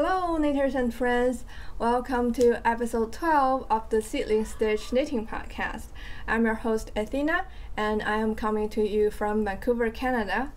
Hello, knitters and friends. Welcome to episode 12 of the Seedling Stitch Knitting Podcast. I'm your host, Athena, and I am coming to you from Vancouver, Canada.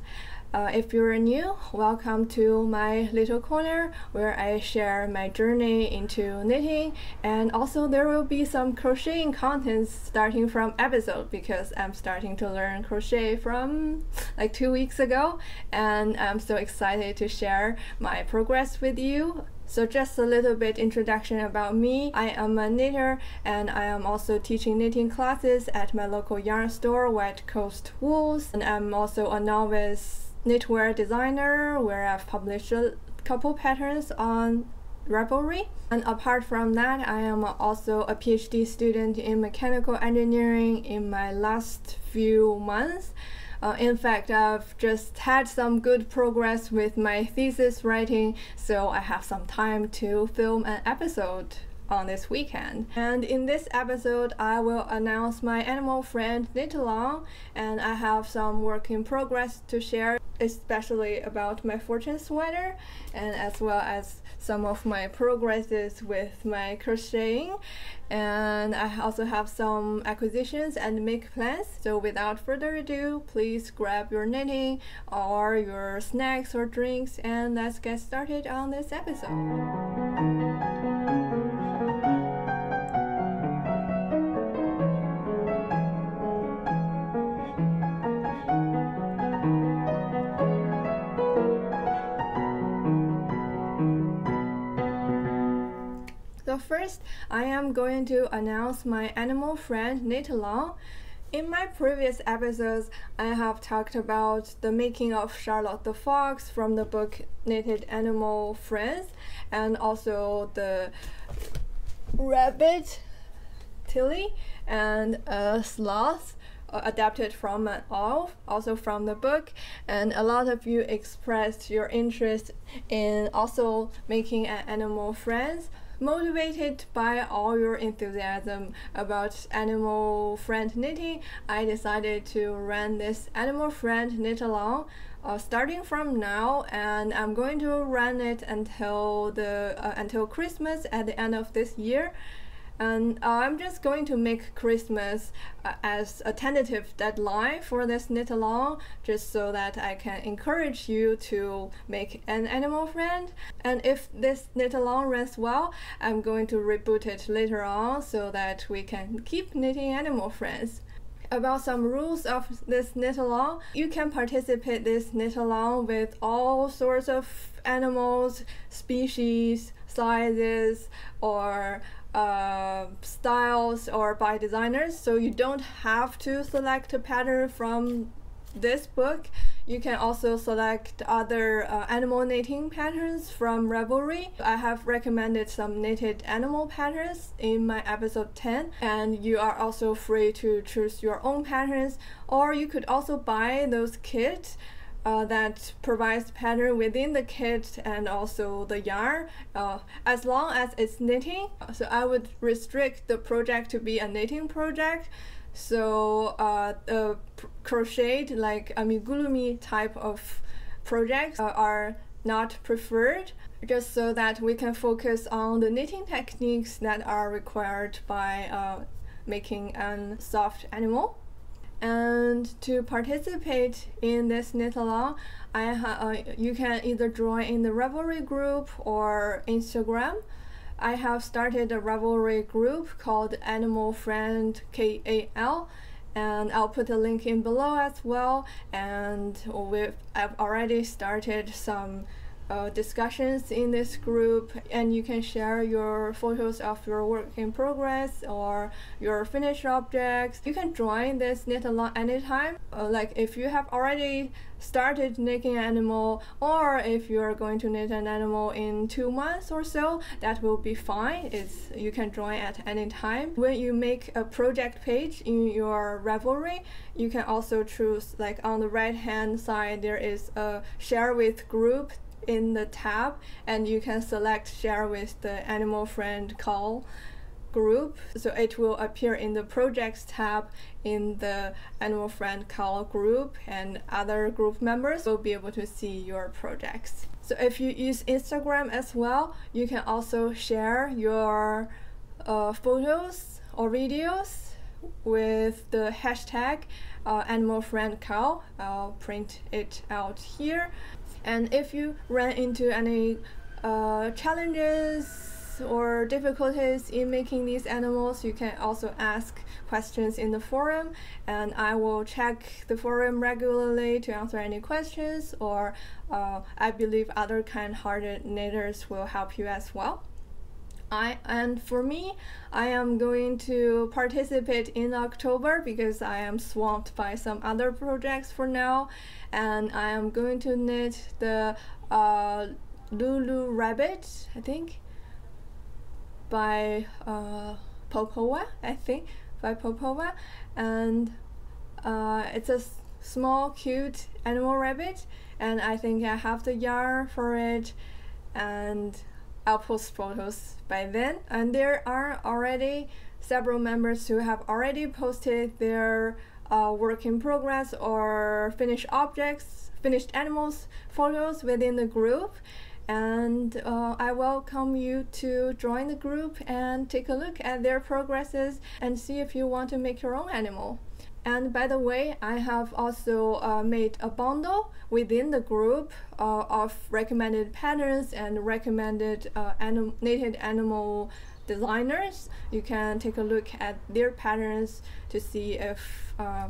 Uh, if you're new, welcome to my little corner where I share my journey into knitting, and also there will be some crocheting contents starting from episode because I'm starting to learn crochet from like two weeks ago, and I'm so excited to share my progress with you. So just a little bit introduction about me. I am a knitter and I am also teaching knitting classes at my local yarn store, Wet Coast Wools. And I'm also a novice knitwear designer where I've published a couple patterns on Ravelry. And apart from that, I am also a PhD student in mechanical engineering in my last few months. Uh, in fact, I've just had some good progress with my thesis writing, so I have some time to film an episode on this weekend. And in this episode, I will announce my animal friend knit along, and I have some work in progress to share, especially about my fortune sweater, and as well as some of my progresses with my crocheting. And I also have some acquisitions and make plans. So without further ado, please grab your knitting or your snacks or drinks, and let's get started on this episode. So first, I am going to announce my animal friend knit along. In my previous episodes, I have talked about the making of Charlotte the Fox from the book Knitted Animal Friends and also the rabbit Tilly and a sloth uh, adapted from an owl, also from the book. And a lot of you expressed your interest in also making an animal friends Motivated by all your enthusiasm about animal friend knitting, I decided to run this animal friend knit along uh, starting from now and I'm going to run it until the uh, until Christmas at the end of this year and uh, I'm just going to make Christmas uh, as a tentative deadline for this knit along, just so that I can encourage you to make an animal friend. And if this knit along runs well, I'm going to reboot it later on so that we can keep knitting animal friends about some rules of this knit along. You can participate this knit along with all sorts of animals, species, sizes, or uh, styles or by designers so you don't have to select a pattern from this book you can also select other uh, animal knitting patterns from Ravelry. I have recommended some knitted animal patterns in my episode 10 and you are also free to choose your own patterns or you could also buy those kits uh, that provides pattern within the kit and also the yarn. Uh, as long as it's knitting so I would restrict the project to be a knitting project. So uh, the crocheted like amigurumi type of projects uh, are not preferred just so that we can focus on the knitting techniques that are required by uh, making a soft animal and to participate in this knit along, I uh, you can either join in the Ravelry group or Instagram. I have started a Ravelry group called Animal Friend KAL and I'll put a link in below as well and we've I've already started some uh, discussions in this group and you can share your photos of your work in progress or your finished objects. You can join this knit along anytime. Uh, like if you have already started knitting an animal or if you're going to knit an animal in two months or so, that will be fine. It's You can join at any time. When you make a project page in your Ravelry, you can also choose like on the right hand side there is a share with group in the tab and you can select share with the animal friend KAL group so it will appear in the projects tab in the animal friend KAL group and other group members will be able to see your projects So if you use Instagram as well, you can also share your uh, photos or videos with the hashtag uh, animal friend KAL. I'll print it out here. And if you run into any uh, challenges or difficulties in making these animals, you can also ask questions in the forum and I will check the forum regularly to answer any questions or uh, I believe other kind-hearted knitters will help you as well. I and for me, I am going to participate in October because I am swamped by some other projects for now, and I am going to knit the uh, Lulu Rabbit, I think, by uh, I think, by Popowa, and uh, it's a small, cute animal rabbit, and I think I have the yarn for it, and I'll post photos by then. And there are already several members who have already posted their uh, work in progress or finished objects, finished animals photos within the group. And uh, I welcome you to join the group and take a look at their progresses and see if you want to make your own animal. And by the way, I have also uh, made a bundle within the group uh, of recommended patterns and recommended uh, anim native animal designers. You can take a look at their patterns to see if uh,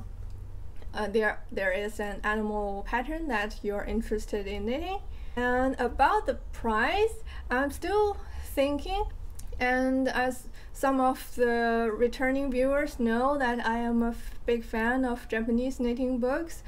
uh, there there is an animal pattern that you're interested in knitting. And about the price, I'm still thinking and as some of the returning viewers know that I am a big fan of Japanese knitting books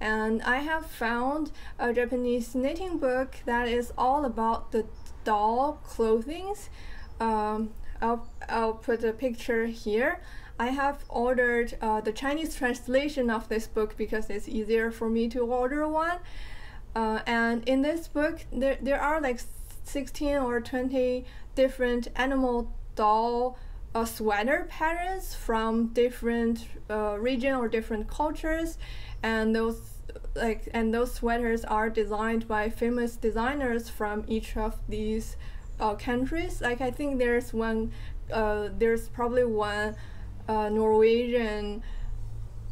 and I have found a Japanese knitting book that is all about the doll clothings. Um, I'll, I'll put a picture here. I have ordered uh, the Chinese translation of this book because it's easier for me to order one. Uh, and in this book, there, there are like 16 or 20 different animal doll uh, sweater patterns from different uh, region or different cultures. And those like and those sweaters are designed by famous designers from each of these uh, countries. Like i think there's one uh, there's probably one uh, norwegian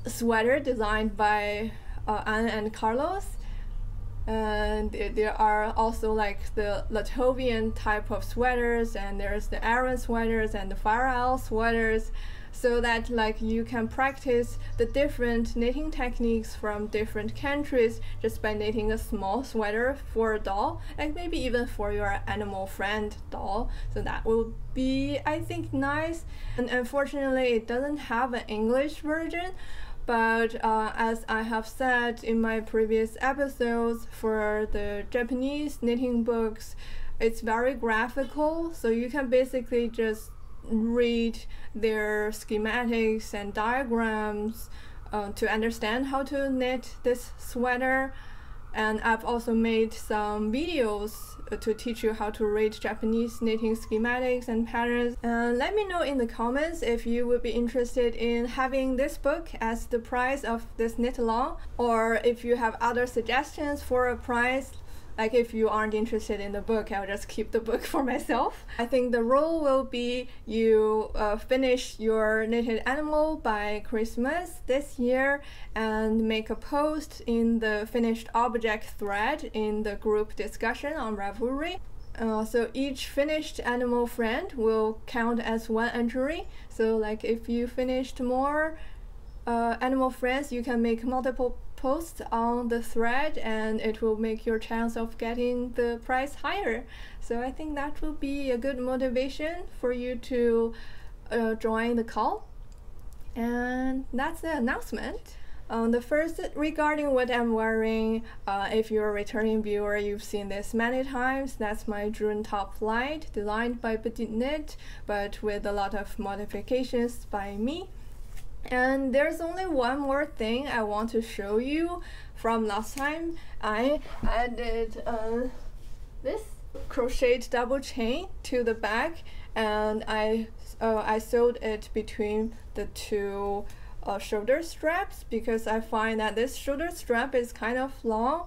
sweater designed by uh, Arne and carlos and there are also like the Latvian type of sweaters and there's the Aran sweaters and the Faroe sweaters so that like you can practice the different knitting techniques from different countries just by knitting a small sweater for a doll like maybe even for your animal friend doll. So that will be I think nice. And unfortunately it doesn't have an English version but uh, as I have said in my previous episodes, for the Japanese knitting books, it's very graphical, so you can basically just read their schematics and diagrams uh, to understand how to knit this sweater. And I've also made some videos uh, to teach you how to read Japanese knitting schematics and patterns. And let me know in the comments if you would be interested in having this book as the price of this knit along, or if you have other suggestions for a price like if you aren't interested in the book i'll just keep the book for myself. I think the rule will be you uh, finish your knitted animal by christmas this year and make a post in the finished object thread in the group discussion on ravelry. Uh, so each finished animal friend will count as one entry. So like if you finished more uh, animal friends you can make multiple post on the thread and it will make your chance of getting the price higher. So I think that will be a good motivation for you to uh, join the KAL. And that's the announcement. Um, the first regarding what I'm wearing, uh, if you're a returning viewer, you've seen this many times. That's my June top light, designed by PetiteKnit, but with a lot of modifications by me. And there's only one more thing I want to show you from last time. I added uh, this crocheted double chain to the back and I, uh, I sewed it between the two uh, shoulder straps because I find that this shoulder strap is kind of long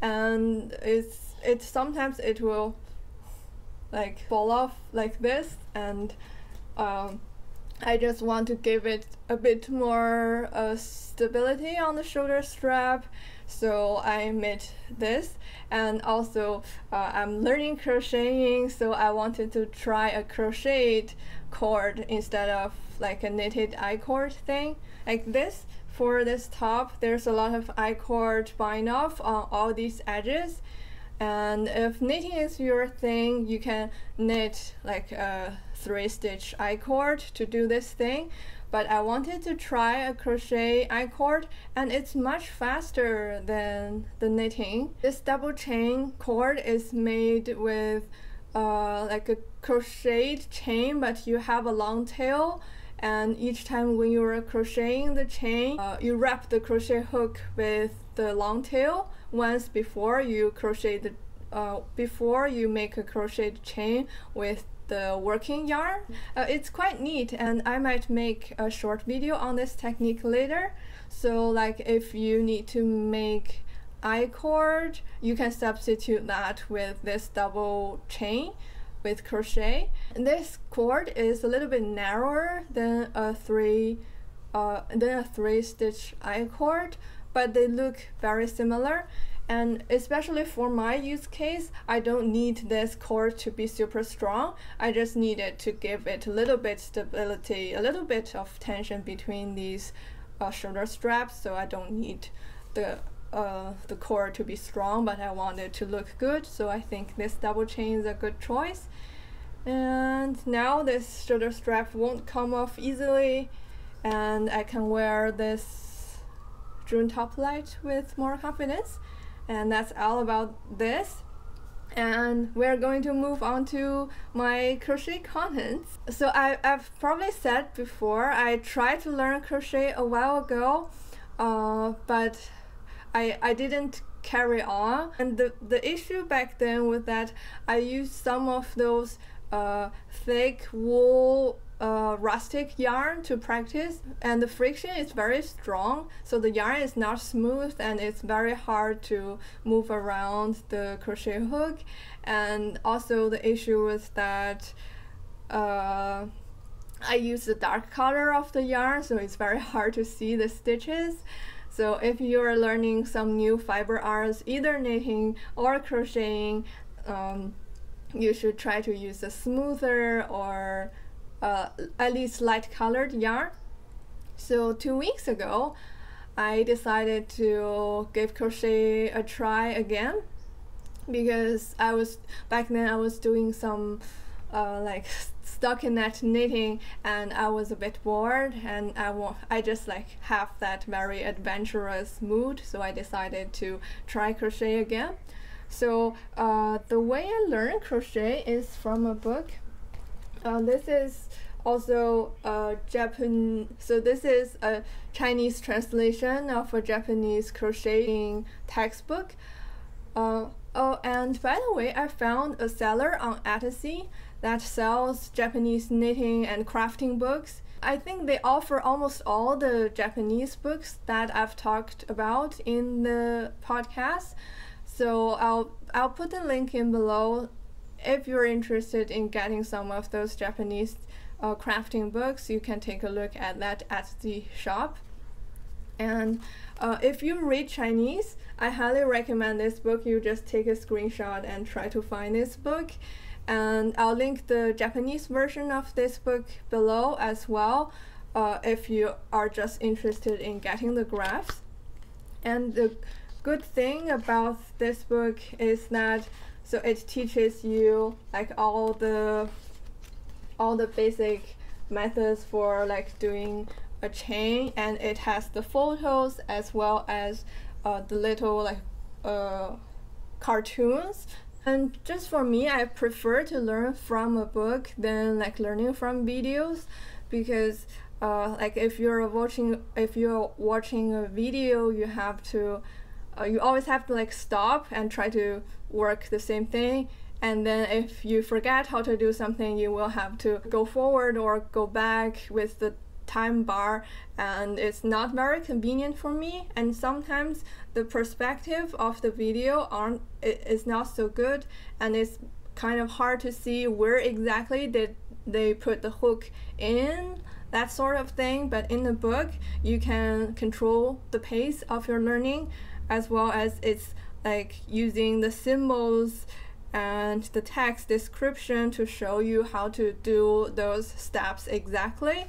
and it's it sometimes it will like fall off like this and um, I just want to give it a bit more uh, stability on the shoulder strap. So I made this. And also uh, I'm learning crocheting so I wanted to try a crocheted cord instead of like a knitted I-cord thing like this. For this top there's a lot of I-cord bind off on all these edges. And if knitting is your thing you can knit like a three stitch I-cord to do this thing but I wanted to try a crochet I-cord and it's much faster than the knitting. This double chain cord is made with uh, like a crocheted chain but you have a long tail and each time when you're crocheting the chain uh, you wrap the crochet hook with the long tail once before you crochet the uh, before you make a crocheted chain with the working yarn. Uh, it's quite neat and I might make a short video on this technique later. So like if you need to make I-cord, you can substitute that with this double chain with crochet. And this cord is a little bit narrower than a three uh, than a three stitch I-cord, but they look very similar and especially for my use case, I don't need this cord to be super strong. I just need it to give it a little bit stability, a little bit of tension between these uh, shoulder straps. So I don't need the uh, the cord to be strong, but I want it to look good. So I think this double chain is a good choice. And now this shoulder strap won't come off easily, and I can wear this June top light with more confidence and that's all about this and we're going to move on to my crochet contents. So I, I've probably said before, I tried to learn crochet a while ago, uh, but I, I didn't carry on. And the, the issue back then was that I used some of those uh, thick wool uh, rustic yarn to practice and the friction is very strong so the yarn is not smooth and it's very hard to move around the crochet hook. And also the issue is that uh, I use the dark color of the yarn so it's very hard to see the stitches. So if you're learning some new fiber arts either knitting or crocheting um, you should try to use a smoother or uh, at least light colored yarn. So two weeks ago, I decided to give crochet a try again because I was back then I was doing some uh, like stockinette knitting and I was a bit bored and I want I just like have that very adventurous mood so I decided to try crochet again. So uh, the way I learned crochet is from a book uh, this is also a Japan. So this is a Chinese translation of a Japanese crocheting textbook. Uh, oh, and by the way, I found a seller on Etsy that sells Japanese knitting and crafting books. I think they offer almost all the Japanese books that I've talked about in the podcast. So I'll I'll put the link in below if you're interested in getting some of those Japanese uh, crafting books, you can take a look at that at the shop. And uh, if you read Chinese, I highly recommend this book. You just take a screenshot and try to find this book. And I'll link the Japanese version of this book below as well uh, if you are just interested in getting the graphs. And the good thing about this book is that so it teaches you like all the all the basic methods for like doing a chain and it has the photos as well as uh, the little like uh, cartoons. And just for me i prefer to learn from a book than like learning from videos because uh, like if you're watching if you're watching a video you have to uh, you always have to like stop and try to work the same thing. And then if you forget how to do something you will have to go forward or go back with the time bar. And it's not very convenient for me. And sometimes the perspective of the video aren't is not so good. And it's kind of hard to see where exactly did they put the hook in that sort of thing. But in the book you can control the pace of your learning as well as it's like using the symbols and the text description to show you how to do those steps exactly.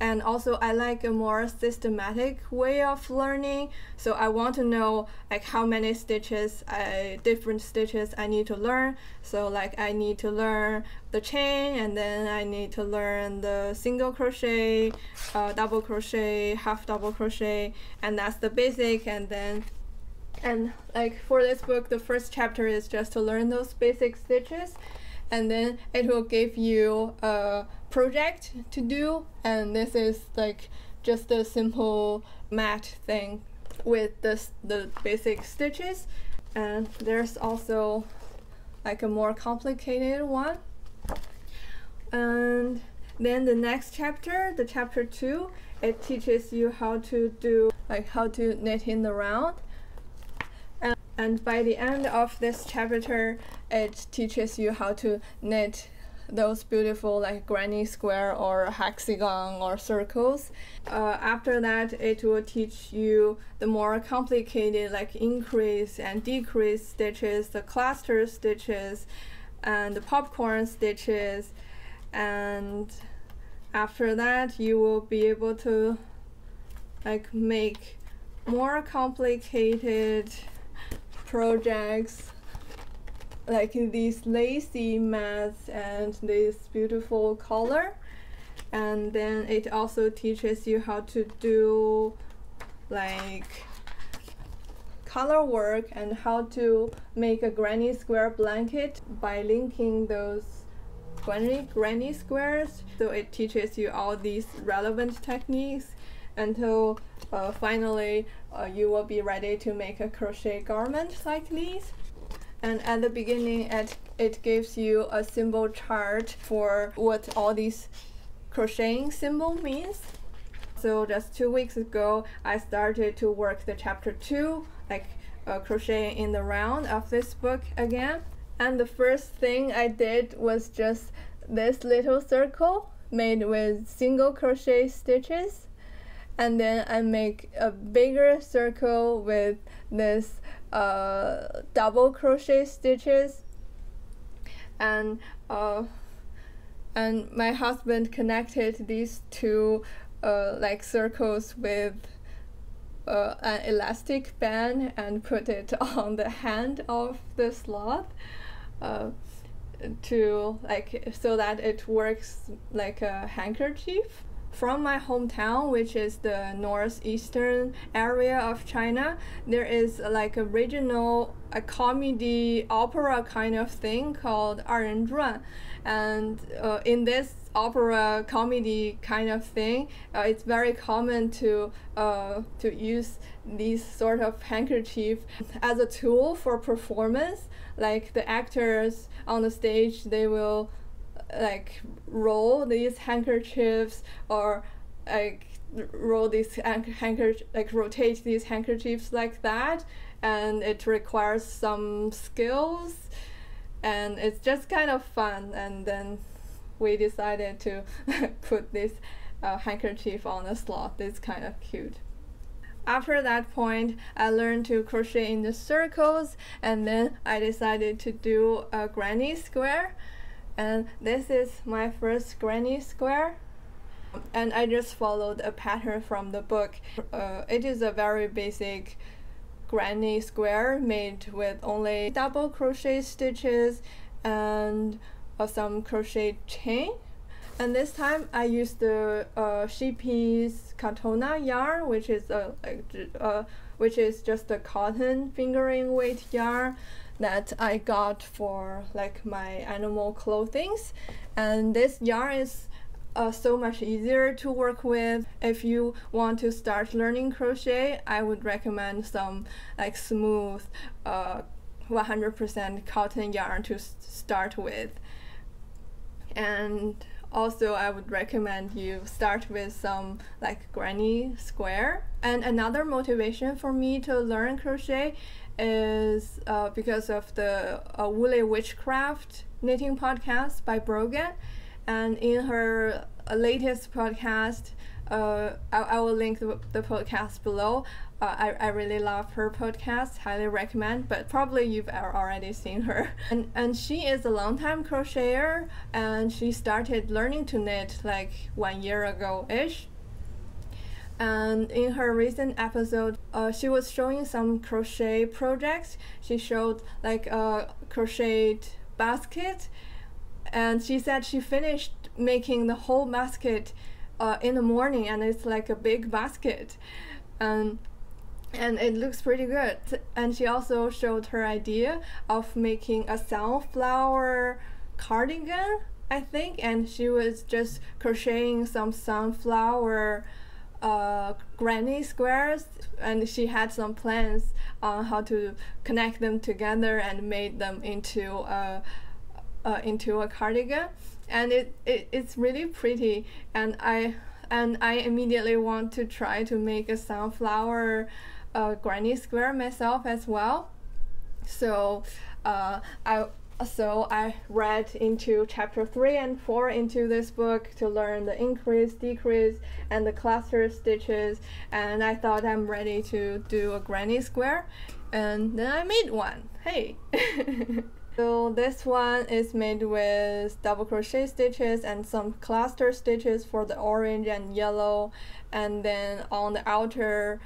And also I like a more systematic way of learning. So I want to know like how many stitches I, different stitches I need to learn. So like I need to learn the chain and then I need to learn the single crochet uh, double crochet half double crochet and that's the basic. And then and like for this book the first chapter is just to learn those basic stitches. And then it will give you a project to do. And this is like just a simple mat thing with this the basic stitches. And there's also like a more complicated one. And then the next chapter the chapter 2 it teaches you how to do like how to knit in the round and by the end of this chapter, it teaches you how to knit those beautiful like granny square or hexagon or circles. Uh, after that, it will teach you the more complicated like increase and decrease stitches, the cluster stitches, and the popcorn stitches. And after that, you will be able to like make more complicated projects like these lacy mats and this beautiful color. And then it also teaches you how to do like color work and how to make a granny square blanket by linking those granny, granny squares. So it teaches you all these relevant techniques until uh, finally uh, you will be ready to make a crochet garment like these. And at the beginning, it, it gives you a symbol chart for what all these crocheting symbol means. So just two weeks ago, I started to work the chapter two, like uh, crocheting in the round of this book again. And the first thing I did was just this little circle made with single crochet stitches and then I make a bigger circle with this uh, double crochet stitches. And uh, and my husband connected these two uh, like circles with uh, an elastic band and put it on the hand of the sloth uh, to like so that it works like a handkerchief from my hometown, which is the northeastern area of China, there is like a regional a comedy opera kind of thing called 二人转, and uh, in this opera comedy kind of thing, uh, it's very common to uh, to use these sort of handkerchief as a tool for performance. Like the actors on the stage, they will like roll these handkerchiefs or like roll these handkerchiefs like rotate these handkerchiefs like that and it requires some skills and it's just kind of fun and then we decided to put this uh, handkerchief on the slot. it's kind of cute after that point, I learned to crochet in the circles and then I decided to do a granny square and this is my first granny square and I just followed a pattern from the book. Uh, it is a very basic granny square made with only double crochet stitches and uh, some crochet chain. And this time I used the uh, Sheepy's Katonah yarn, which is a like, uh, which is just a cotton fingering weight yarn that I got for like my animal clothings and this yarn is uh, so much easier to work with. If you want to start learning crochet, I would recommend some like smooth 100% uh, cotton yarn to start with. And also I would recommend you start with some like granny square. And another motivation for me to learn crochet is uh, because of the uh, Woolly Witchcraft knitting podcast by Brogan. And in her uh, latest podcast, uh, I, I will link the, the podcast below. Uh, I, I really love her podcast, highly recommend, but probably you've already seen her. And, and she is a longtime crocheter and she started learning to knit like one year ago ish. And in her recent episode, uh, she was showing some crochet projects. She showed like a crocheted basket, and she said she finished making the whole basket uh, in the morning, and it's like a big basket, and and it looks pretty good. And she also showed her idea of making a sunflower cardigan, I think, and she was just crocheting some sunflower uh, granny squares and she had some plans on how to connect them together and made them into a, uh, into a cardigan. And it, it it's really pretty and I and I immediately want to try to make a sunflower uh, granny square myself as well. So uh, I so I read into chapter 3 and 4 into this book to learn the increase, decrease, and the cluster stitches, and I thought I'm ready to do a granny square, and then I made one. Hey! so this one is made with double crochet stitches and some cluster stitches for the orange and yellow, and then on the outer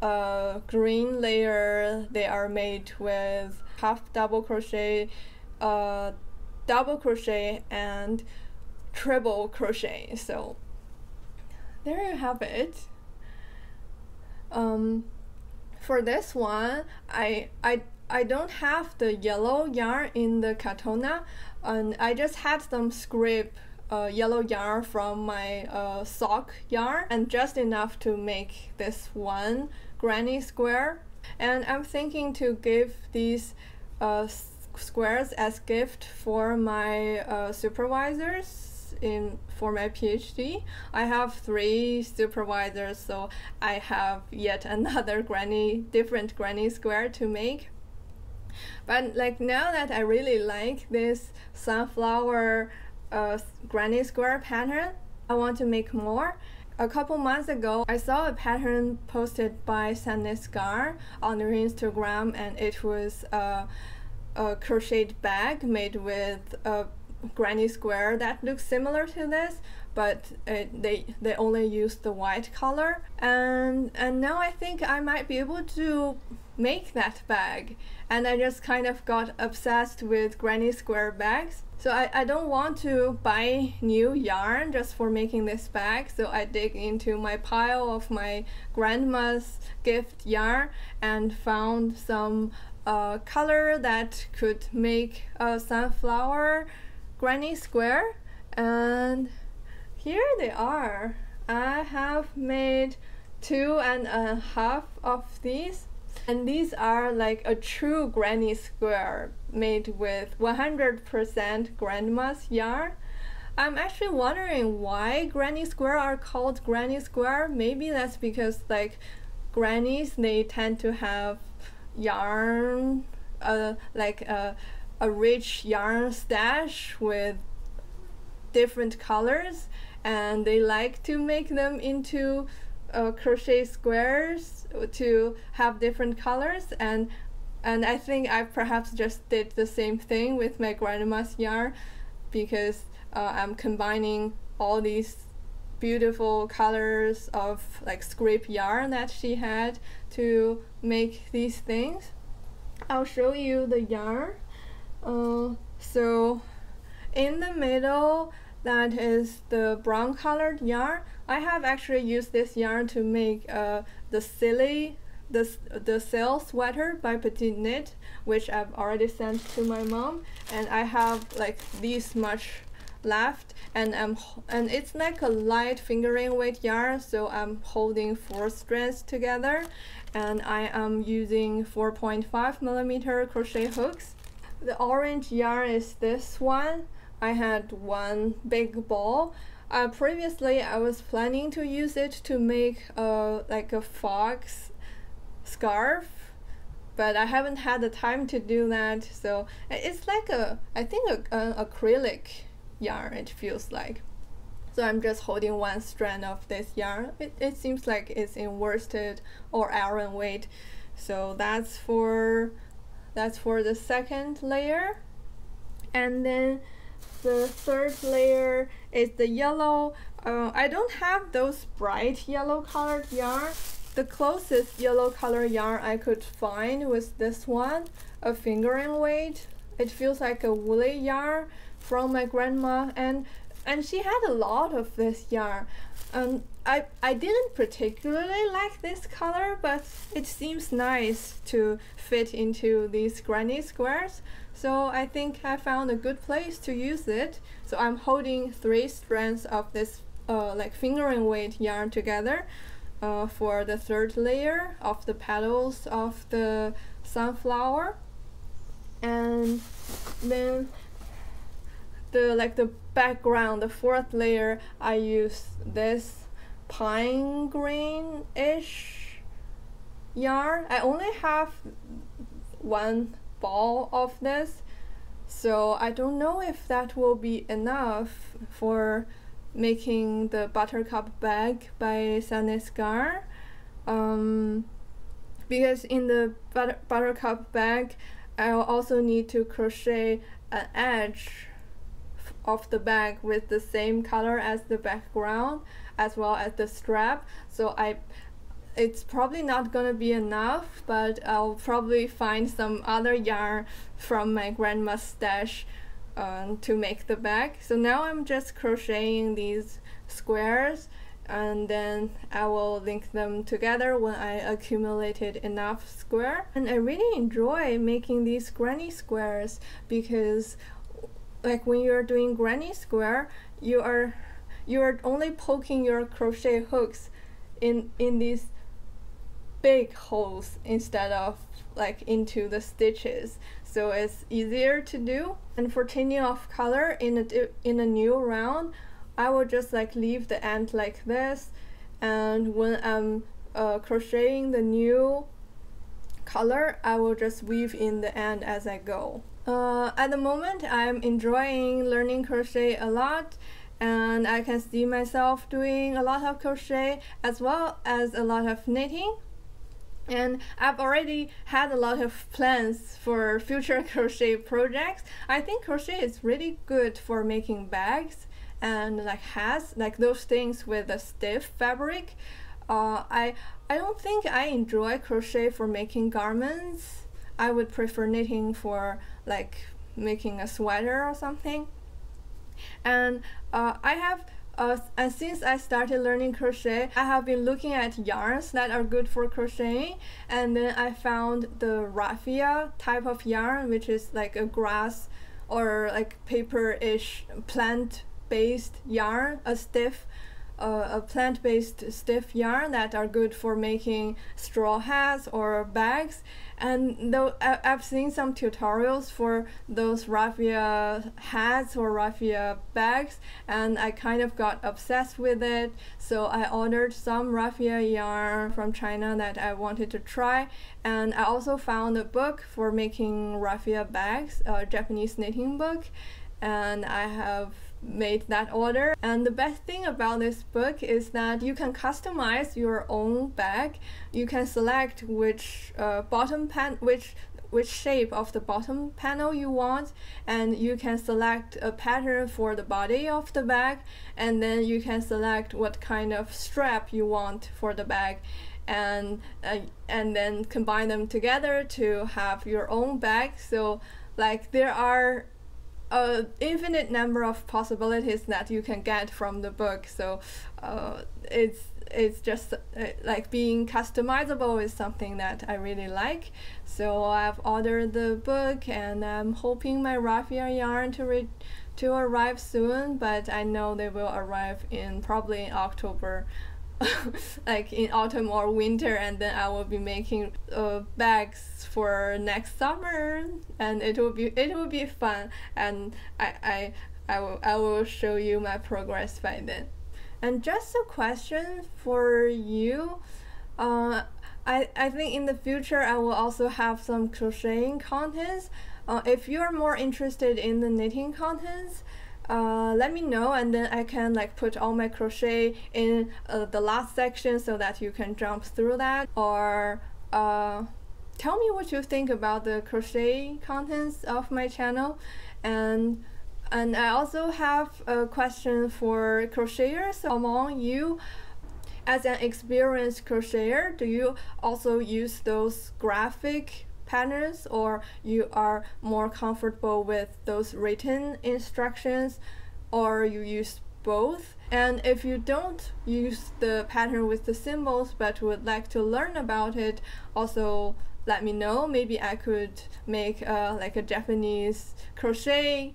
uh, green layer, they are made with half double crochet uh, double crochet and treble crochet. So there you have it. Um, for this one I I I don't have the yellow yarn in the Katona and I just had some scrape uh, yellow yarn from my uh, sock yarn and just enough to make this one granny square. And I'm thinking to give these uh, squares as gift for my uh, supervisors in for my PhD. I have three supervisors, so I have yet another granny, different granny square to make. But like now that I really like this sunflower uh, granny square pattern, I want to make more. A couple months ago, I saw a pattern posted by Sandy Scar on their Instagram, and it was uh, a crocheted bag made with a granny square that looks similar to this but it, they they only use the white color. And and now I think I might be able to make that bag. And I just kind of got obsessed with granny square bags. So I, I don't want to buy new yarn just for making this bag. So I dig into my pile of my grandma's gift yarn and found some a color that could make a sunflower granny square. And here they are. I have made two and a half of these. And these are like a true granny square made with 100% grandma's yarn. I'm actually wondering why granny square are called granny square. Maybe that's because like grannies they tend to have yarn, uh, like a, a rich yarn stash with different colors and they like to make them into uh, crochet squares to have different colors and and I think I perhaps just did the same thing with my grandma's yarn because uh, I'm combining all these beautiful colors of like scrape yarn that she had to make these things. I'll show you the yarn. Uh, so in the middle that is the brown colored yarn. I have actually used this yarn to make uh, the silly the, the sail sweater by PetiteKnit which I've already sent to my mom and I have like this much left and I'm and it's like a light fingering weight yarn so I'm holding four strands together and I am using 4.5 millimeter crochet hooks the orange yarn is this one I had one big ball. Uh, previously, I was planning to use it to make a like a fox scarf, but I haven't had the time to do that. So it's like a I think a, a acrylic yarn. It feels like. So I'm just holding one strand of this yarn. It, it seems like it's in worsted or Aran weight. So that's for that's for the second layer. And then the third layer is the yellow. Uh, I don't have those bright yellow colored yarn. The closest yellow color yarn I could find was this one, a fingering weight. It feels like a woolly yarn from my grandma and and she had a lot of this yarn. Um, I, I didn't particularly like this color, but it seems nice to fit into these granny squares. So I think I found a good place to use it. So I'm holding three strands of this uh, like fingering weight yarn together uh, for the third layer of the petals of the sunflower. And then the like the background, the fourth layer, I use this pine green-ish yarn. I only have one ball of this, so I don't know if that will be enough for making the buttercup bag by Sar. Um, because in the butter buttercup bag, I'll also need to crochet an edge of the bag with the same color as the background as well as the strap. So I it's probably not gonna be enough but I'll probably find some other yarn from my grandma's stash um, to make the bag. So now I'm just crocheting these squares and then I will link them together when I accumulated enough square. And I really enjoy making these granny squares because like when you're doing granny square, you are you are only poking your crochet hooks in in these big holes instead of like into the stitches. So it's easier to do. And for changing off color in a in a new round I will just like leave the end like this. And when I'm uh, crocheting the new color I will just weave in the end as I go uh, at the moment, I'm enjoying learning crochet a lot and I can see myself doing a lot of crochet as well as a lot of knitting. And I've already had a lot of plans for future crochet projects. I think crochet is really good for making bags and like hats, like those things with a stiff fabric. Uh, I I don't think I enjoy crochet for making garments I would prefer knitting for like making a sweater or something. And uh, I have uh, and since I started learning crochet, I have been looking at yarns that are good for crocheting, and then I found the raffia type of yarn, which is like a grass or like paper-ish plant-based yarn, a stiff uh, a plant-based stiff yarn that are good for making straw hats or bags. And though I've seen some tutorials for those raffia hats or raffia bags and I kind of got obsessed with it. So I ordered some raffia yarn from China that I wanted to try and I also found a book for making raffia bags a Japanese knitting book. And I have made that order. And the best thing about this book is that you can customize your own bag. You can select which uh, bottom pan which which shape of the bottom panel you want and you can select a pattern for the body of the bag and then you can select what kind of strap you want for the bag and uh, and then combine them together to have your own bag so like there are a infinite number of possibilities that you can get from the book. So uh, it's it's just uh, like being customizable is something that I really like. So I've ordered the book and I'm hoping my raffia yarn to re- to arrive soon, but I know they will arrive in probably October like in autumn or winter and then I will be making uh, bags for next summer and it will be it will be fun and I I I will I will show you my progress by then. And just a question for you. Uh, I, I think in the future I will also have some crocheting contents. Uh, if you are more interested in the knitting contents, uh, let me know and then I can like put all my crochet in uh, the last section so that you can jump through that. Or uh, tell me what you think about the crochet contents of my channel. And and I also have a question for crocheters. Among you as an experienced crocheter do you also use those graphic patterns or you are more comfortable with those written instructions or you use both. And if you don't use the pattern with the symbols but would like to learn about it also let me know. Maybe i could make uh, like a japanese crochet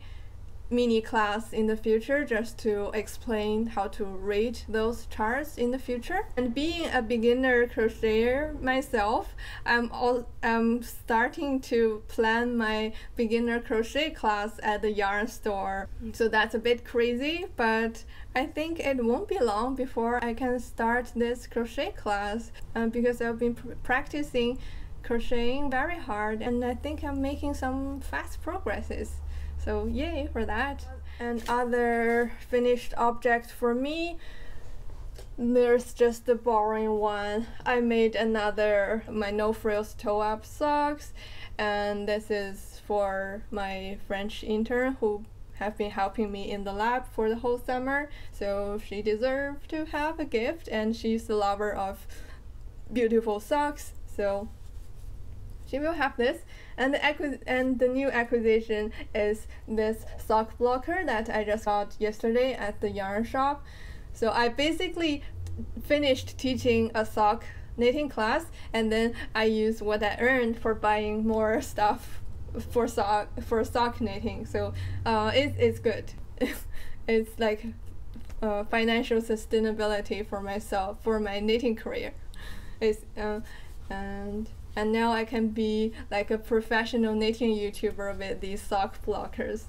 mini class in the future just to explain how to read those charts in the future. And being a beginner crocheter myself, I'm all I'm starting to plan my beginner crochet class at the yarn store. So that's a bit crazy, but I think it won't be long before I can start this crochet class uh, because I've been pr practicing crocheting very hard and I think I'm making some fast progresses. So yay for that. And other finished object for me, there's just the boring one. I made another my no frills toe up socks and this is for my French intern who have been helping me in the lab for the whole summer. So she deserved to have a gift and she's the lover of beautiful socks. So she will have this. And the and the new acquisition is this sock blocker that I just got yesterday at the yarn shop. So I basically finished teaching a sock knitting class and then I used what I earned for buying more stuff for sock for sock knitting. So uh, it, it's good. it's like uh, financial sustainability for myself for my knitting career. It's uh, and and now I can be like a professional knitting YouTuber with these sock blockers.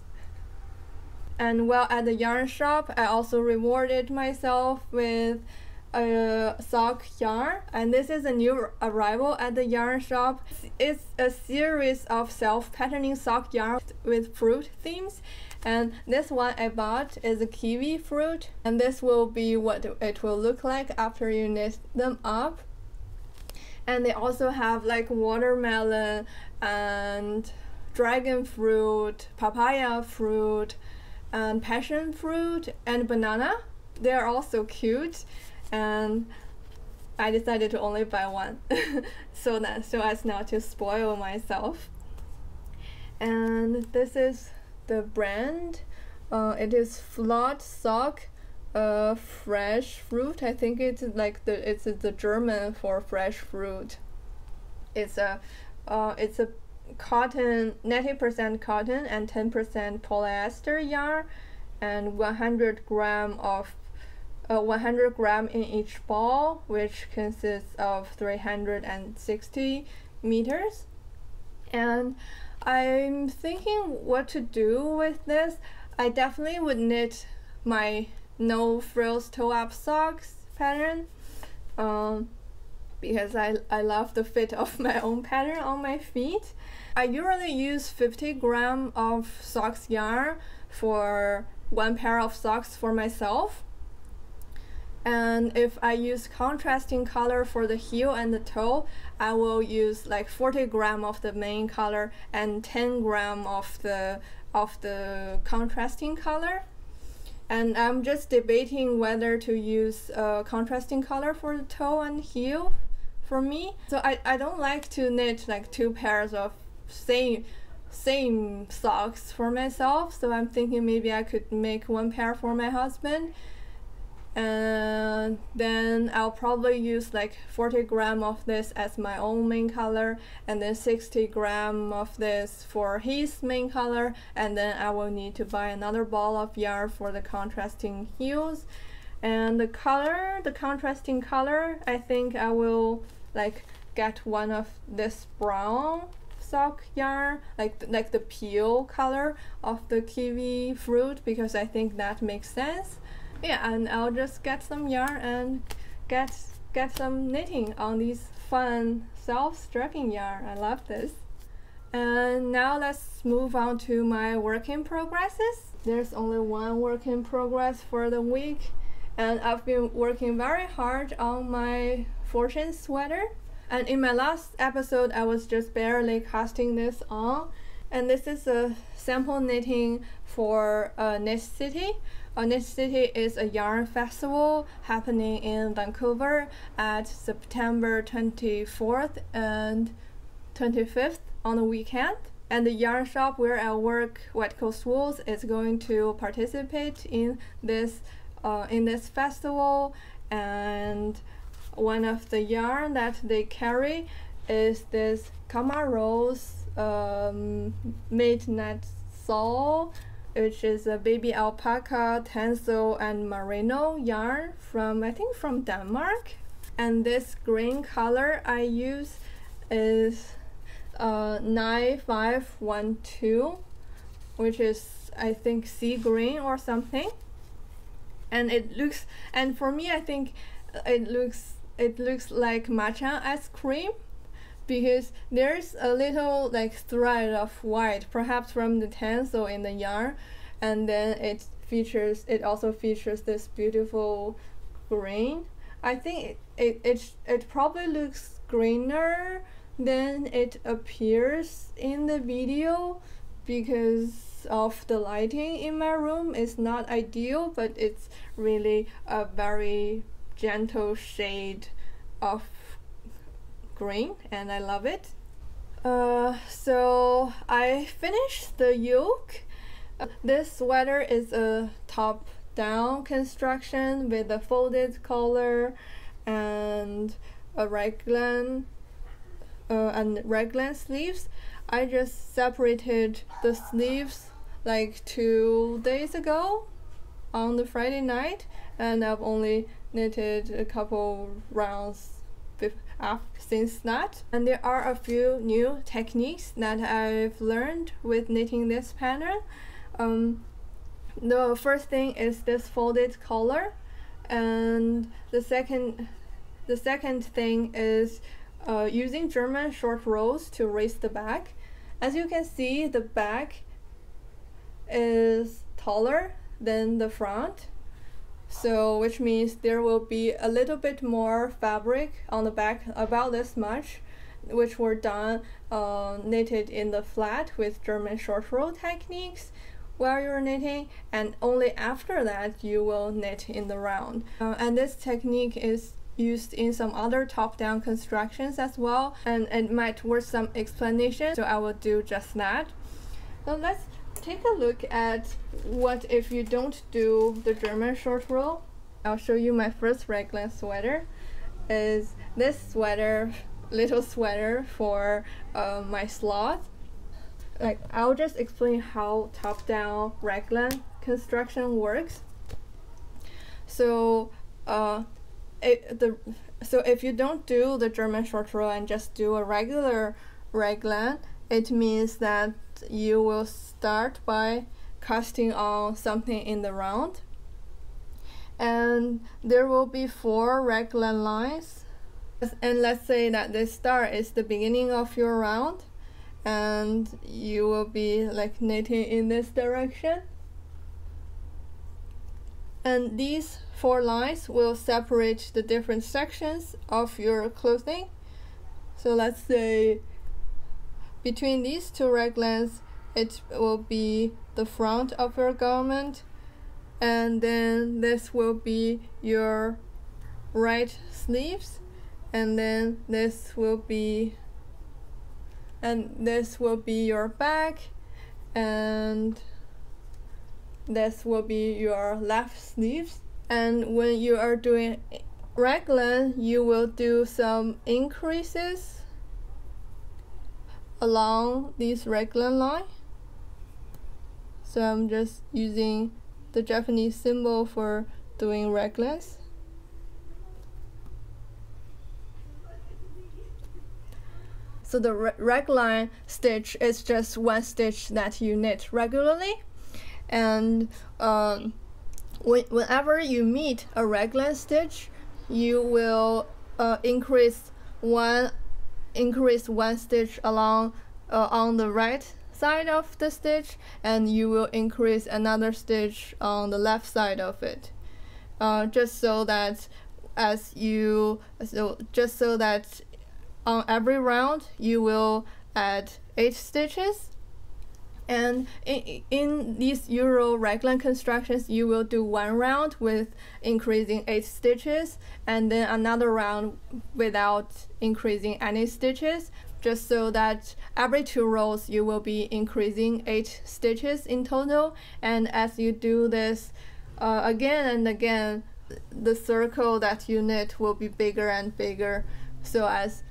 And while at the yarn shop, I also rewarded myself with a sock yarn. And this is a new arrival at the yarn shop. It's a series of self-patterning sock yarn with fruit themes. And this one I bought is a kiwi fruit. And this will be what it will look like after you knit them up and they also have like watermelon and dragon fruit, papaya fruit, and passion fruit and banana. They're also cute, and I decided to only buy one, so that so as not to spoil myself. And this is the brand. Uh, it is Flotte Socke uh, fresh fruit. I think it's like the it's the German for fresh fruit. It's a uh, it's a cotton 90% cotton and 10% polyester yarn and 100 gram of uh, 100 gram in each ball which consists of 360 meters and I'm thinking what to do with this I definitely would knit my no frills toe up socks pattern um, because I, I love the fit of my own pattern on my feet. I usually use 50 gram of socks yarn for one pair of socks for myself. And if I use contrasting color for the heel and the toe, I will use like 40 gram of the main color and 10 gram of the of the contrasting color and I'm just debating whether to use a contrasting color for the toe and heel for me. So I, I don't like to knit like two pairs of same same socks for myself. So I'm thinking maybe I could make one pair for my husband and then I'll probably use like 40 gram of this as my own main color and then 60 gram of this for his main color and then I will need to buy another ball of yarn for the contrasting heels and the color the contrasting color I think I will like get one of this brown sock yarn, like like the peel color of the kiwi fruit because I think that makes sense. Yeah, and I'll just get some yarn and get get some knitting on these fun self-striping yarn. I love this. And now let's move on to my work in progresses. There's only one work in progress for the week and I've been working very hard on my fortune sweater. And in my last episode, I was just barely casting this on. And this is a sample knitting for uh, Knit City. Knit City is a yarn festival happening in Vancouver at September 24th and 25th on the weekend. And the yarn shop where I work, Wet Coast Wools, is going to participate in this uh, in this festival. And one of the yarn that they carry is this Kamarose um, midnight saw, which is a baby alpaca, tencel, and merino yarn from I think from Denmark. And this green color I use is uh, 9512 which is I think sea green or something and it looks and for me I think it looks it looks like matcha ice cream because there's a little like thread of white perhaps from the tencel in the yarn and then it features it also features this beautiful green. I think it, it, it, it probably looks greener than it appears in the video because of the lighting in my room. Is not ideal but it's really a very gentle shade of green and I love it uh, so I finished the yoke this sweater is a top down construction with a folded collar and a raglan uh, and raglan sleeves. I just separated the sleeves like two days ago on the Friday night and I've only knitted a couple rounds since that. And there are a few new techniques that I've learned with knitting this pattern. Um, the first thing is this folded collar and the second the second thing is uh, using German short rows to raise the back. As you can see, the back is taller than the front. So, which means there will be a little bit more fabric on the back, about this much, which were done uh, knitted in the flat with German short row techniques while you're knitting and only after that you will knit in the round. Uh, and this technique is used in some other top-down constructions as well and it might worth some explanation so I will do just that. So let's take a look at what if you don't do the German short row. I'll show you my first raglan sweater. Is this sweater little sweater for uh, my sloth like I'll just explain how top-down raglan construction works. So uh, it, the so if you don't do the German short row and just do a regular raglan, it means that you will start by casting on something in the round. And there will be four raglan lines. And let's say that this star is the beginning of your round and you will be like knitting in this direction. And these four lines will separate the different sections of your clothing. So let's say between these two raglans, it will be the front of your garment, and then this will be your right sleeves, and then this will be and this will be your back and this will be your left sleeves. And when you are doing raglan you will do some increases along this raglan line so I'm just using the Japanese symbol for doing raglans So the re raglan stitch is just one stitch that you knit regularly, and um, whenever you meet a raglan stitch, you will uh, increase one increase one stitch along uh, on the right side of the stitch and you will increase another stitch on the left side of it. Uh, just so that as you so just so that on every round you will add eight stitches. And in, in these Euro raglan constructions, you will do one round with increasing 8 stitches and then another round without increasing any stitches just so that every two rows you will be increasing 8 stitches in total. And as you do this uh, again and again the circle that you knit will be bigger and bigger. So as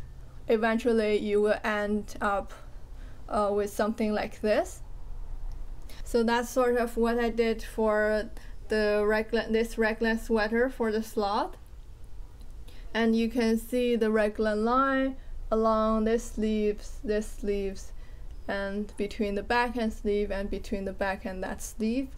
eventually you will end up uh, with something like this. So that's sort of what I did for the raglan, this raglan sweater for the sloth. And you can see the raglan line along this sleeves, this sleeves, and between the back and sleeve and between the back and that sleeve.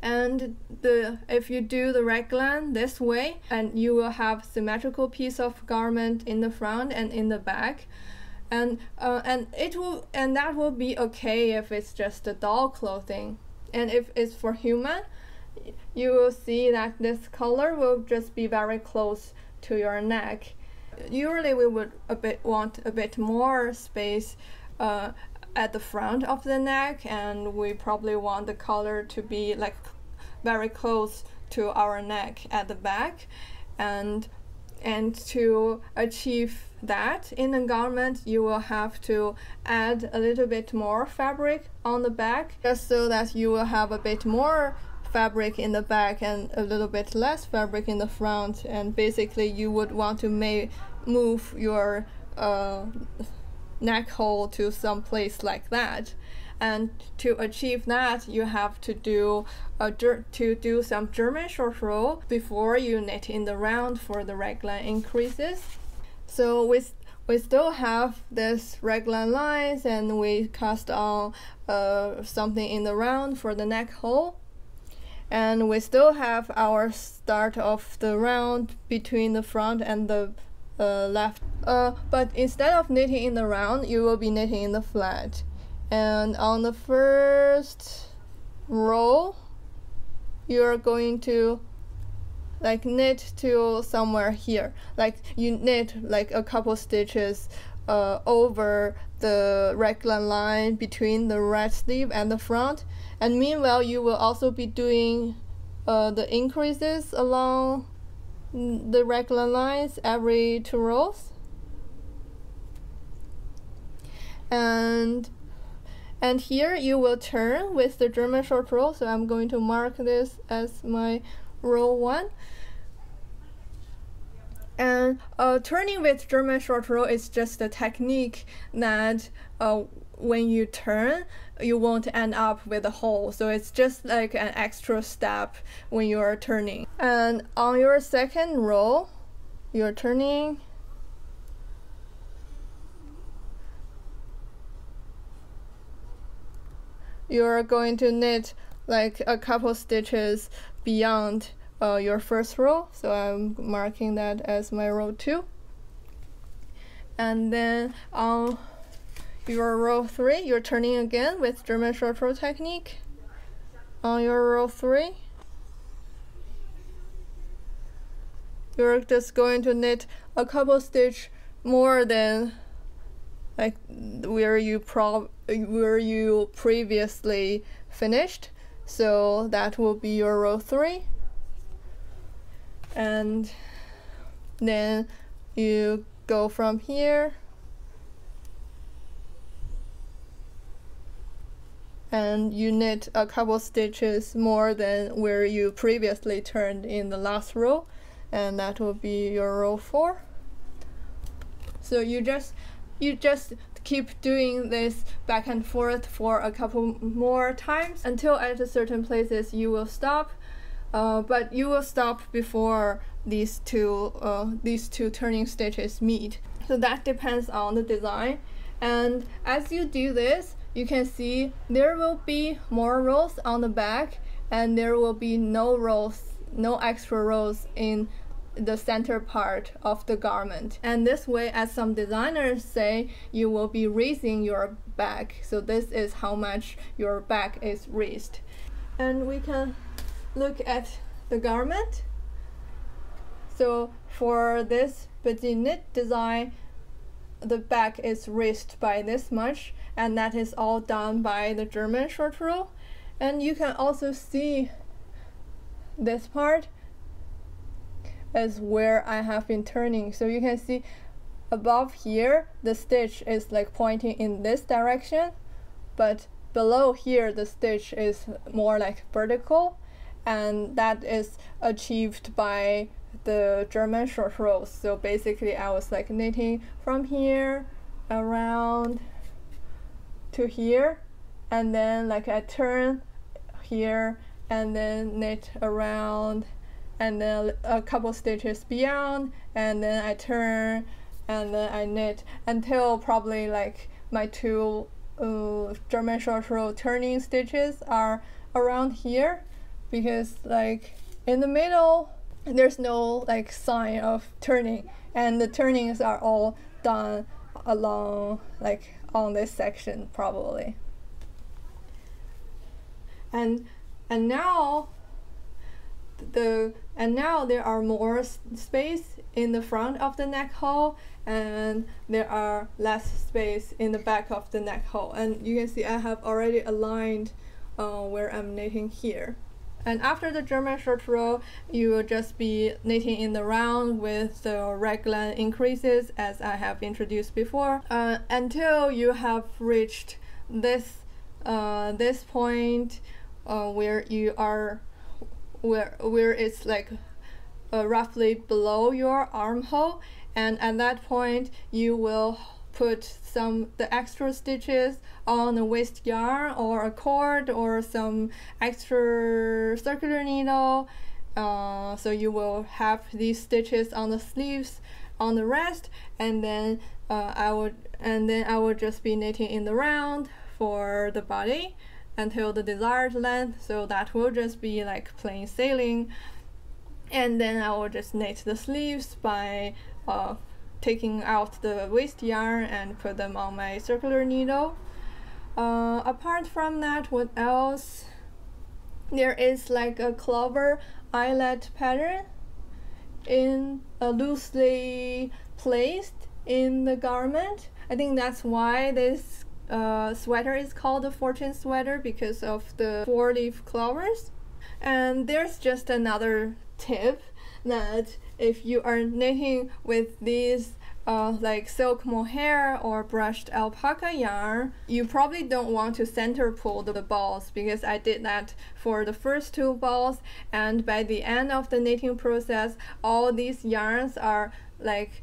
And the if you do the raglan this way, and you will have symmetrical piece of garment in the front and in the back. And uh, and it will and that will be okay if it's just a doll clothing. And if it's for human you will see that this color will just be very close to your neck usually we would a bit want a bit more space uh, at the front of the neck and we probably want the color to be like very close to our neck at the back and and to achieve that in a garment you will have to add a little bit more fabric on the back just so that you will have a bit more fabric in the back and a little bit less fabric in the front and basically you would want to may move your uh, neck hole to some place like that and to achieve that you have to do a to do some German short row before you knit in the round for the raglan increases. So we we still have this raglan lines and we cast on uh, something in the round for the neck hole and we still have our start of the round between the front and the uh, left. Uh, but instead of knitting in the round, you will be knitting in the flat. And on the first row you're going to like knit to somewhere here. Like you knit like a couple stitches uh, over the raglan line between the right sleeve and the front and meanwhile you will also be doing uh, the increases along the raglan lines every two rows and and here you will turn with the German short row. So I'm going to mark this as my row one. And uh, turning with German short row is just a technique that uh, when you turn, you won't end up with a hole. So it's just like an extra step when you are turning. And on your second row, you're turning you're going to knit like a couple stitches beyond uh, your first row so I'm marking that as my row 2 and then on your row 3 you're turning again with German short row technique. On your row 3 you're just going to knit a couple stitch more than like where you pro where you previously finished. So that will be your row 3 and then you go from here and you knit a couple stitches more than where you previously turned in the last row and that will be your row 4 so you just you just keep doing this back and forth for a couple more times until at certain places you will stop uh, but you will stop before these two uh, these two turning stitches meet So that depends on the design. And as you do this, you can see there will be more rows on the back and there will be no rows, no extra rows in the center part of the garment. And this way, as some designers say, you will be raising your back. So this is how much your back is raised. And we can look at the garment. So for this knit design, the back is raised by this much and that is all done by the German short row. And you can also see this part is where I have been turning. So you can see above here, the stitch is like pointing in this direction, but below here, the stitch is more like vertical, and that is achieved by the German short rows. So basically, I was like knitting from here around to here, and then like I turn here and then knit around and then a couple stitches beyond and then I turn and then I knit until probably like my two uh, German short row turning stitches are around here because like in the middle there's no like sign of turning. And the turnings are all done along like on this section probably. And and now the and now there are more space in the front of the neck hole and there are less space in the back of the neck hole. And you can see I have already aligned uh, where I'm knitting here and after the German short row you will just be knitting in the round with the raglan increases as I have introduced before uh, until you have reached this uh, this point uh, where you are where where it's like uh, roughly below your armhole. And at that point you will put some the extra stitches on a waste yarn or a cord or some extra circular needle. Uh, so you will have these stitches on the sleeves on the rest and then uh, I would and then I will just be knitting in the round for the body until the desired length. So that will just be like plain sailing. And then I will just knit the sleeves by uh, taking out the waste yarn and put them on my circular needle. Uh, apart from that, what else? There is like a clover eyelet pattern in a loosely placed in the garment. I think that's why this uh, sweater is called the fortune sweater because of the four leaf clovers. And there's just another tip that if you are knitting with these uh, like silk mohair or brushed alpaca yarn, you probably don't want to center pull the balls because I did that for the first two balls. And by the end of the knitting process, all these yarns are like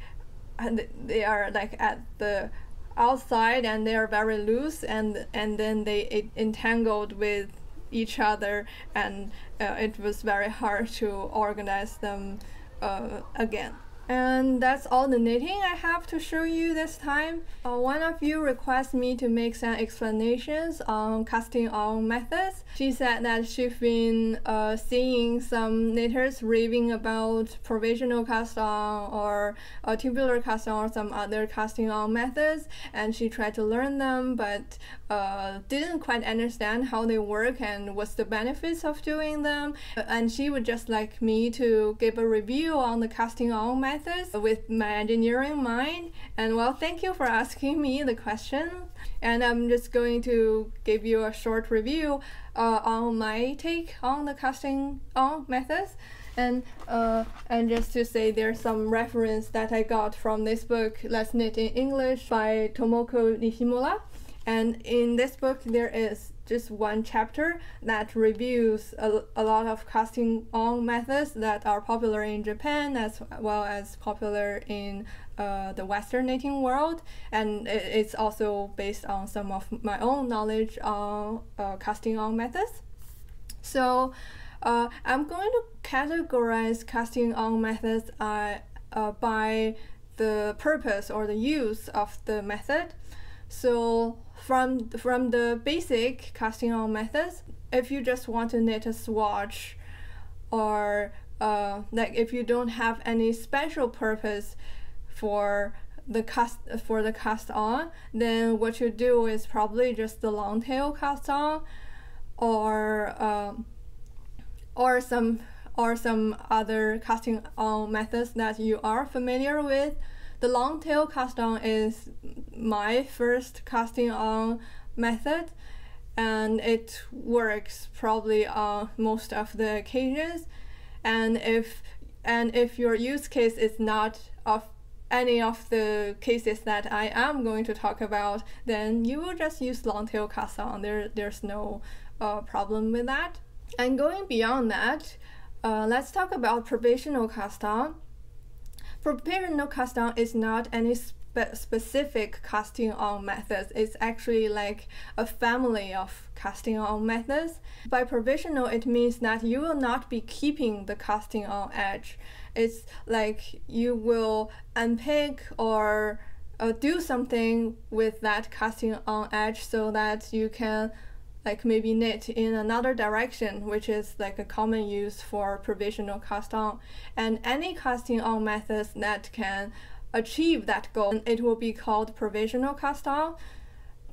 they are like at the outside and they are very loose and and then they entangled with each other and uh, it was very hard to organize them uh, again. And that's all the knitting I have to show you this time. Uh, one of you requested me to make some explanations on casting on methods. She said that she's been uh, seeing some knitters raving about provisional cast on or uh, tubular cast on or some other casting on methods and she tried to learn them but uh, didn't quite understand how they work and what's the benefits of doing them. And she would just like me to give a review on the casting on method with my engineering mind. And well, thank you for asking me the question. And I'm just going to give you a short review uh, on my take on the casting on methods. And uh, and just to say, there's some reference that I got from this book, Let's Knit in English by Tomoko Nishimura. And in this book, there is just one chapter that reviews a, a lot of casting on methods that are popular in Japan as well as popular in uh, the Western knitting world. And it, it's also based on some of my own knowledge on uh, casting on methods. So uh, I'm going to categorize casting on methods uh, uh, by the purpose or the use of the method. So from from the basic casting on methods, if you just want to knit a swatch, or uh, like if you don't have any special purpose for the cast for the cast on, then what you do is probably just the long tail cast on, or um, or some or some other casting on methods that you are familiar with. The long tail cast on is my first casting on method, and it works probably on most of the occasions. And if and if your use case is not of any of the cases that I am going to talk about, then you will just use long tail cast on. There, there's no uh, problem with that. And going beyond that, uh, let's talk about provisional cast on. Provisional cast on is not any spe specific casting on methods. It's actually like a family of casting on methods. By provisional, it means that you will not be keeping the casting on edge it's like you will unpick or uh, do something with that casting on edge so that you can like maybe knit in another direction, which is like a common use for provisional cast on. And any casting on methods that can achieve that goal, it will be called provisional cast on.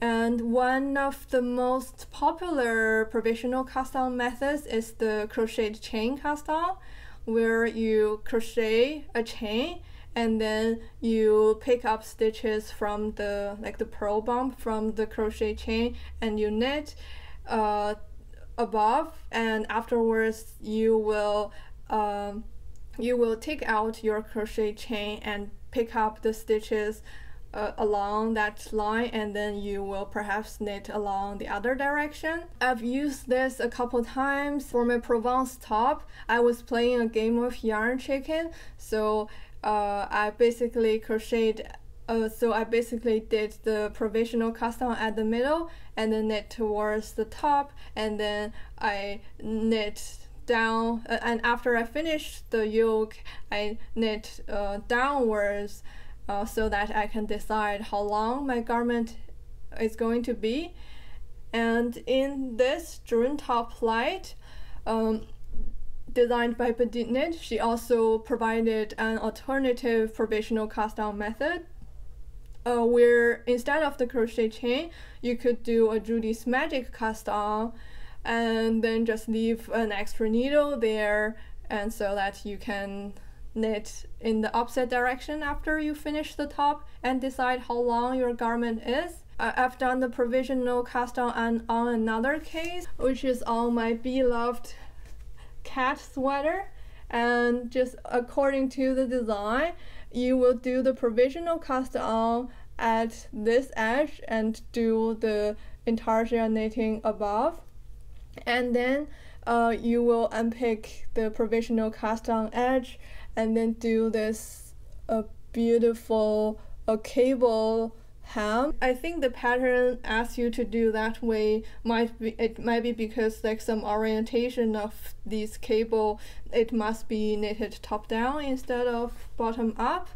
And one of the most popular provisional cast on methods is the crocheted chain cast on where you crochet a chain and then you pick up stitches from the like the purl bump from the crochet chain and you knit uh, above and afterwards you will um, you will take out your crochet chain and pick up the stitches uh, along that line and then you will perhaps knit along the other direction. I've used this a couple times for my Provence top. I was playing a game of yarn chicken so uh, I basically crocheted uh, so I basically did the provisional cast on at the middle and then knit towards the top and then I knit down uh, and after I finished the yoke I knit uh, downwards uh, so that I can decide how long my garment is going to be. And in this June top light, um, designed by Knit, she also provided an alternative provisional cast on method uh, where instead of the crochet chain, you could do a Judy's Magic cast on and then just leave an extra needle there and so that you can knit in the opposite direction after you finish the top and decide how long your garment is. I've done the provisional cast on and on another case, which is on my beloved cat sweater. And just according to the design, you will do the provisional cast on at this edge and do the intarsia knitting above. And then uh, you will unpick the provisional cast on edge and then do this a beautiful a cable hem. I think the pattern asks you to do that way might be it might be because like some orientation of this cable it must be knitted top down instead of bottom up.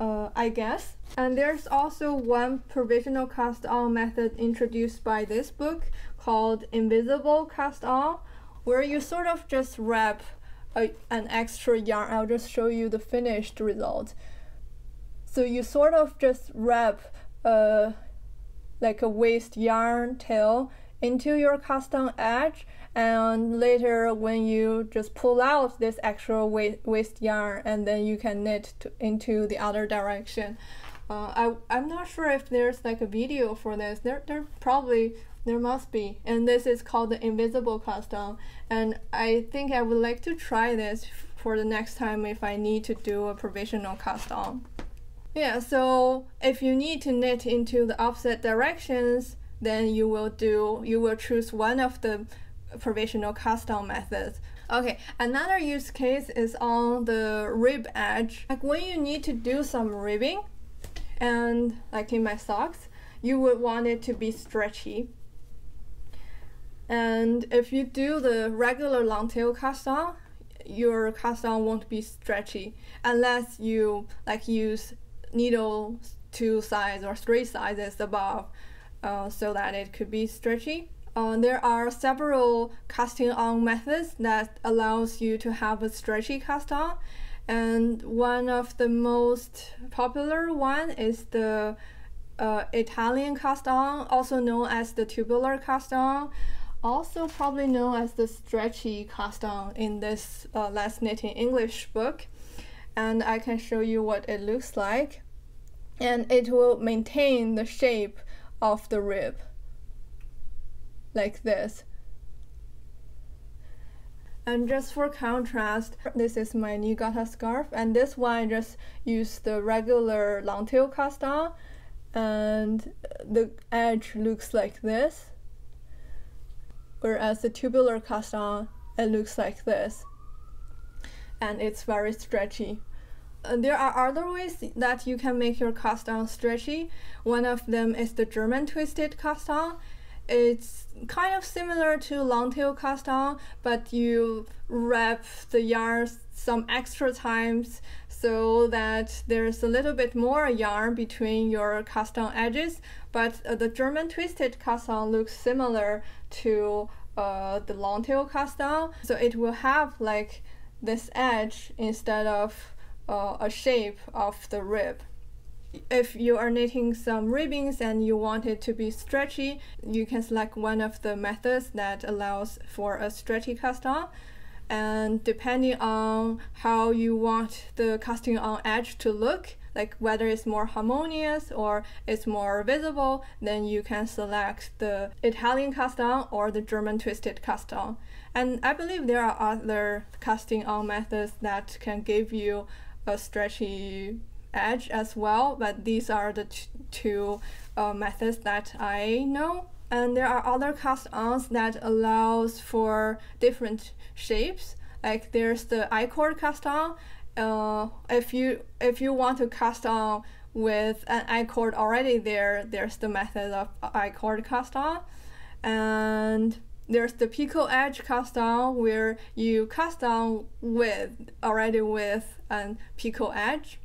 Uh, I guess. And there's also one provisional cast on method introduced by this book called invisible cast on, where you sort of just wrap a, an extra yarn. I'll just show you the finished result. So you sort of just wrap a, like a waste yarn tail into your cast on edge and later when you just pull out this extra waste yarn and then you can knit to, into the other direction. Uh, I, I'm not sure if there's like a video for this. There, there probably there must be. And this is called the invisible cast on. And I think I would like to try this for the next time if I need to do a provisional cast on. Yeah, so if you need to knit into the opposite directions, then you will do you will choose one of the provisional cast on methods. Okay, another use case is on the rib edge. Like when you need to do some ribbing and like in my socks, you would want it to be stretchy and if you do the regular long tail cast on, your cast on won't be stretchy unless you like use needle two size or three sizes above uh, so that it could be stretchy. Uh, there are several casting on methods that allows you to have a stretchy cast on and one of the most popular one is the uh, Italian cast on, also known as the tubular cast on, also probably known as the stretchy cast on in this uh, Let's Knit in English book. And I can show you what it looks like. And it will maintain the shape of the rib like this. And just for contrast, this is my Niigata scarf, and this one I just use the regular long tail cast on, and the edge looks like this. Whereas the tubular cast on, it looks like this. And it's very stretchy. Uh, there are other ways that you can make your cast on stretchy. One of them is the German twisted cast on it's kind of similar to long tail cast on, but you wrap the yarn some extra times so that there's a little bit more yarn between your cast on edges. But uh, the German twisted cast on looks similar to uh, the long tail cast on, so it will have like this edge instead of uh, a shape of the rib if you are knitting some ribbings and you want it to be stretchy, you can select one of the methods that allows for a stretchy cast on. And depending on how you want the casting on edge to look, like whether it's more harmonious or it's more visible, then you can select the Italian cast on or the German twisted cast on. And I believe there are other casting on methods that can give you a stretchy edge as well, but these are the two uh, methods that I know. And there are other cast-ons that allows for different shapes. Like there's the I-cord cast-on. Uh, if you if you want to cast on with an I-cord already there, there's the method of I-cord cast-on. And there's the picot edge cast on where you cast on with already with an picot edge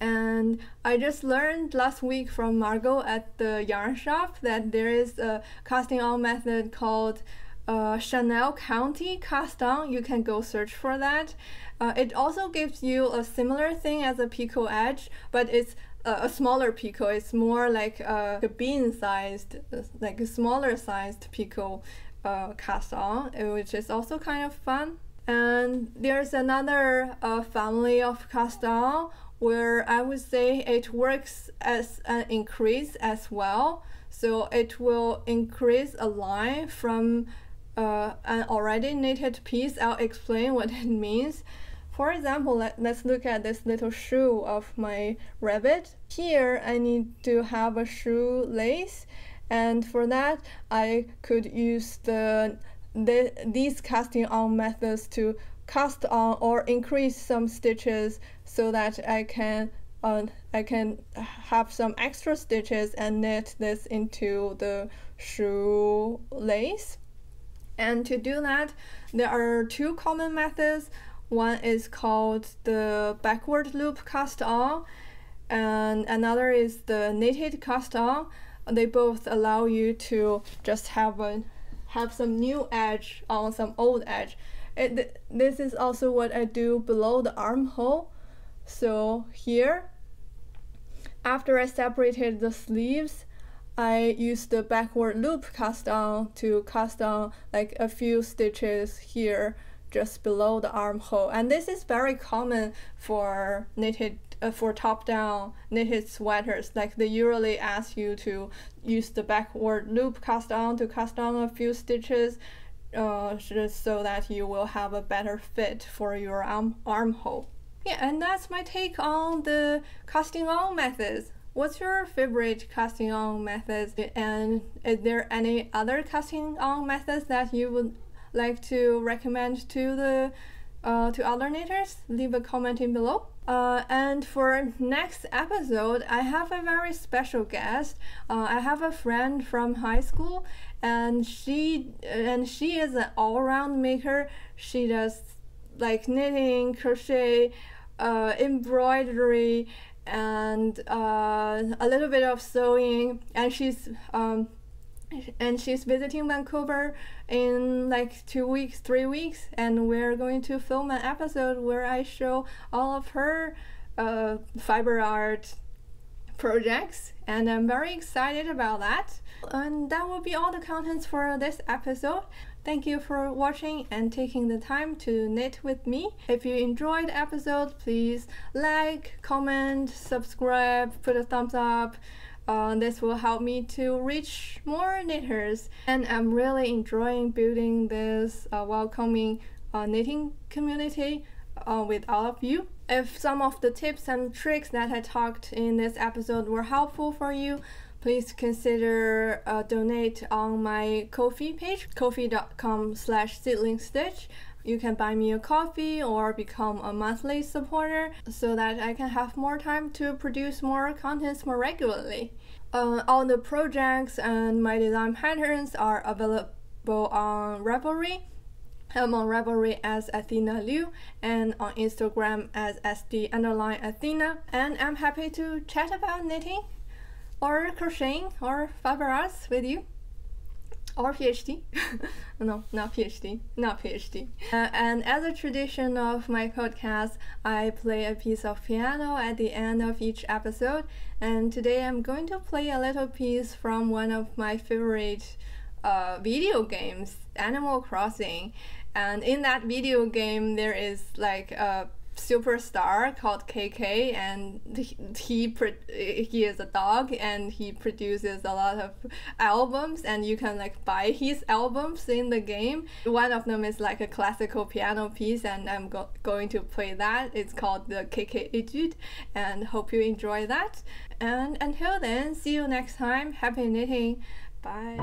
and I just learned last week from Margot at the yarn shop that there is a casting on method called uh, Channel Island cast on. You can go search for that. Uh, it also gives you a similar thing as a picot edge, but it's a, a smaller picot. It's more like a, a bean sized, like a smaller sized picot uh, cast on, which is also kind of fun. And there's another uh, family of cast on where I would say it works as an increase as well. So it will increase a line from uh, an already knitted piece. I'll explain what it means. For example, let, let's look at this little shoe of my rabbit. Here I need to have a shoe lace and for that I could use the, the these casting on methods to cast on or increase some stitches so that I can uh, I can have some extra stitches and knit this into the shoe lace. And to do that, there are two common methods. One is called the backward loop cast on, and another is the knitted cast on. They both allow you to just have a have some new edge on some old edge it, this is also what I do below the armhole. So here, after I separated the sleeves, I use the backward loop cast on to cast on like a few stitches here just below the armhole. And this is very common for knitted uh, for top down knitted sweaters. Like they usually ask you to use the backward loop cast on to cast on a few stitches uh, so that you will have a better fit for your arm armhole. Yeah, and that's my take on the casting on methods. What's your favorite casting on methods? And is there any other casting on methods that you would like to recommend to the uh, to other knitters? Leave a comment in below. Uh, and for next episode, I have a very special guest. Uh, I have a friend from high school, and she and she is an all-round maker. She does like knitting, crochet, uh, embroidery, and uh, a little bit of sewing. And she's um, and she's visiting Vancouver in like two weeks, three weeks, and we're going to film an episode where I show all of her uh, fiber art projects, and I'm very excited about that. And that will be all the contents for this episode. Thank you for watching and taking the time to knit with me. If you enjoyed the episode, please like, comment, subscribe, put a thumbs up. Uh, this will help me to reach more knitters. And I'm really enjoying building this uh, welcoming uh, knitting community uh, with all of you. If some of the tips and tricks that I talked in this episode were helpful for you, please consider uh, donate on my Ko-fi page, ko-fi.com slash seedlingstitch. You can buy me a coffee or become a monthly supporter so that I can have more time to produce more contents more regularly. Uh, all the projects and my design patterns are available on Ravelry. I'm on Ravelry as Athena Liu and on Instagram as SD underline Athena. And I'm happy to chat about knitting or crocheting or fiber arts with you or PhD. no, not PhD, not PhD. Uh, and as a tradition of my podcast, I play a piece of piano at the end of each episode. And today I'm going to play a little piece from one of my favorite uh, video games, Animal Crossing. And in that video game, there is like a superstar called KK, and he he is a dog, and he produces a lot of albums, and you can like buy his albums in the game. One of them is like a classical piano piece, and I'm go going to play that. It's called the KK Etude, and hope you enjoy that. And until then, see you next time. Happy knitting. Bye.